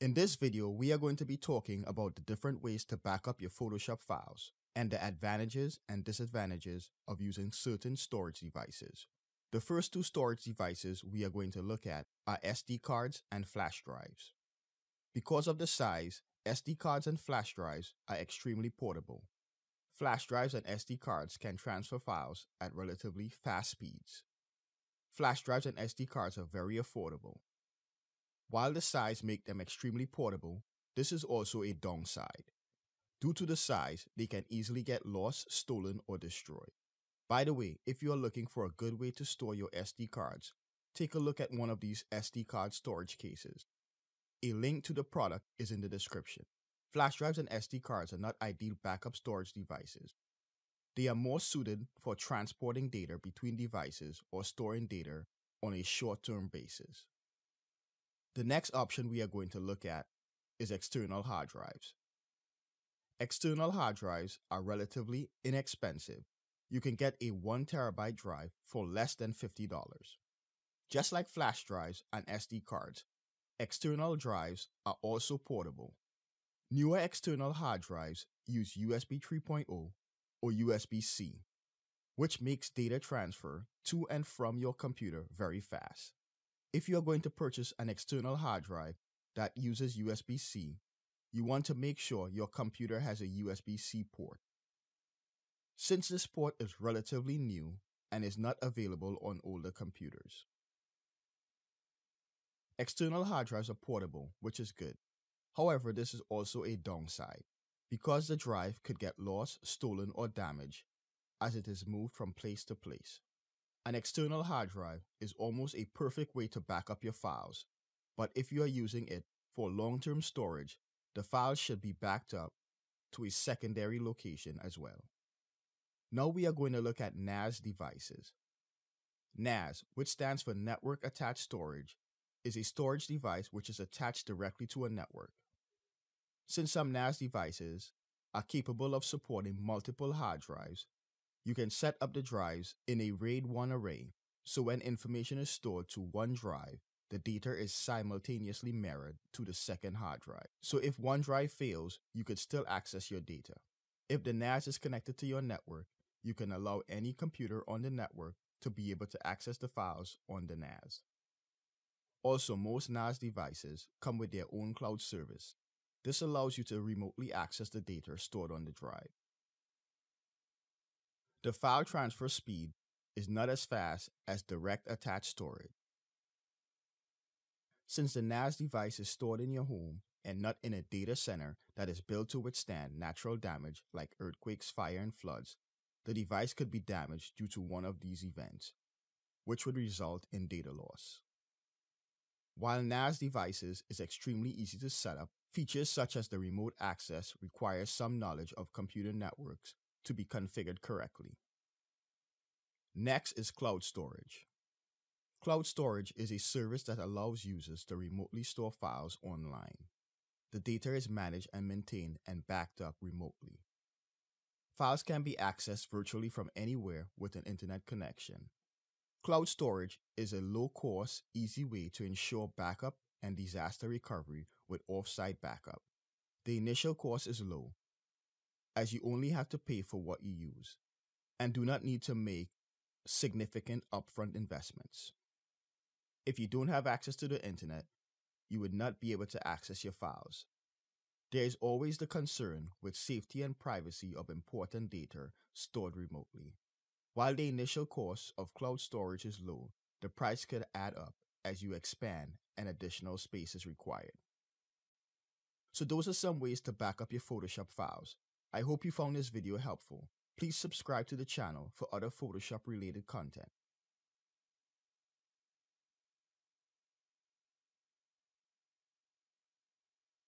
In this video, we are going to be talking about the different ways to back up your Photoshop files and the advantages and disadvantages of using certain storage devices. The first two storage devices we are going to look at are SD cards and flash drives. Because of the size, SD cards and flash drives are extremely portable. Flash drives and SD cards can transfer files at relatively fast speeds. Flash drives and SD cards are very affordable. While the size make them extremely portable, this is also a downside. Due to the size, they can easily get lost, stolen, or destroyed. By the way, if you are looking for a good way to store your SD cards, take a look at one of these SD card storage cases. A link to the product is in the description. Flash drives and SD cards are not ideal backup storage devices. They are more suited for transporting data between devices or storing data on a short term basis. The next option we are going to look at is external hard drives. External hard drives are relatively inexpensive. You can get a 1 terabyte drive for less than $50. Just like flash drives and SD cards, external drives are also portable. Newer external hard drives use USB 3.0 or USB C, which makes data transfer to and from your computer very fast. If you are going to purchase an external hard drive that uses USB C, you want to make sure your computer has a USB C port. Since this port is relatively new and is not available on older computers. External hard drives are portable, which is good. However, this is also a downside because the drive could get lost, stolen, or damaged as it is moved from place to place. An external hard drive is almost a perfect way to back up your files, but if you are using it for long term storage, the files should be backed up to a secondary location as well. Now we are going to look at NAS devices. NAS, which stands for Network Attached Storage, is a storage device which is attached directly to a network. Since some NAS devices are capable of supporting multiple hard drives, you can set up the drives in a RAID 1 array, so when information is stored to one drive, the data is simultaneously mirrored to the second hard drive. So if one drive fails, you could still access your data. If the NAS is connected to your network, you can allow any computer on the network to be able to access the files on the NAS. Also, most NAS devices come with their own cloud service. This allows you to remotely access the data stored on the drive. The file transfer speed is not as fast as direct attached storage. Since the NAS device is stored in your home and not in a data center that is built to withstand natural damage like earthquakes, fire, and floods, the device could be damaged due to one of these events, which would result in data loss. While NAS devices is extremely easy to set up, features such as the remote access require some knowledge of computer networks to be configured correctly. Next is cloud storage. Cloud storage is a service that allows users to remotely store files online. The data is managed and maintained and backed up remotely. Files can be accessed virtually from anywhere with an internet connection. Cloud storage is a low cost, easy way to ensure backup and disaster recovery with offsite backup. The initial cost is low, as you only have to pay for what you use and do not need to make significant upfront investments. If you don't have access to the internet, you would not be able to access your files. There is always the concern with safety and privacy of important data stored remotely. While the initial cost of cloud storage is low, the price could add up as you expand and additional space is required. So those are some ways to back up your Photoshop files. I hope you found this video helpful. Please subscribe to the channel for other Photoshop related content.